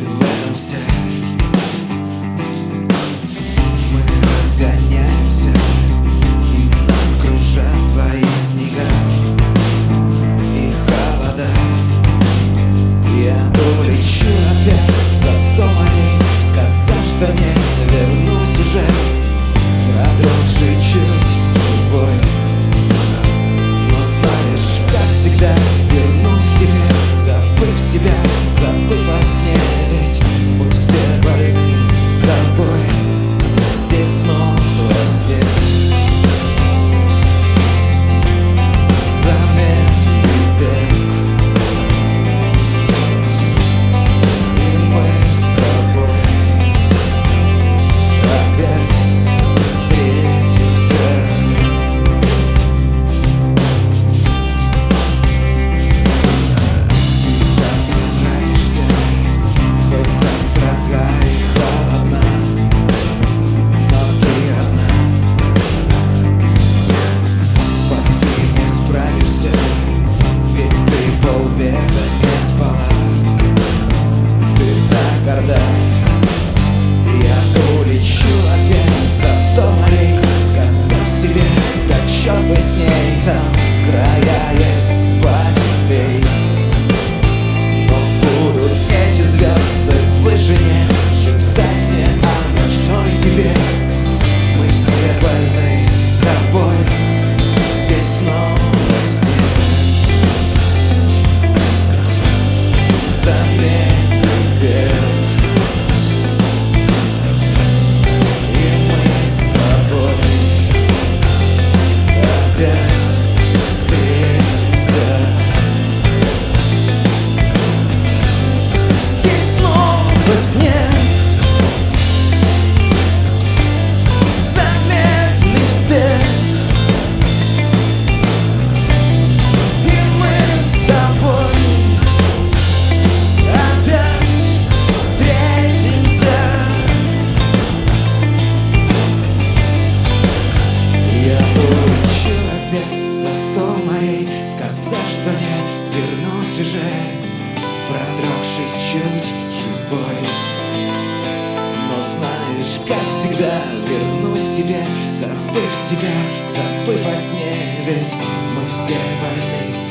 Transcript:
мысль Мы разгоняемся И нас кружат твои снега И холода. Я улечу опять за сто Сказав, что не вернусь уже. Продрогший чуть любой лишь, как всегда, вернусь к тебе, забыв себя, забыв во сне, ведь мы все больны.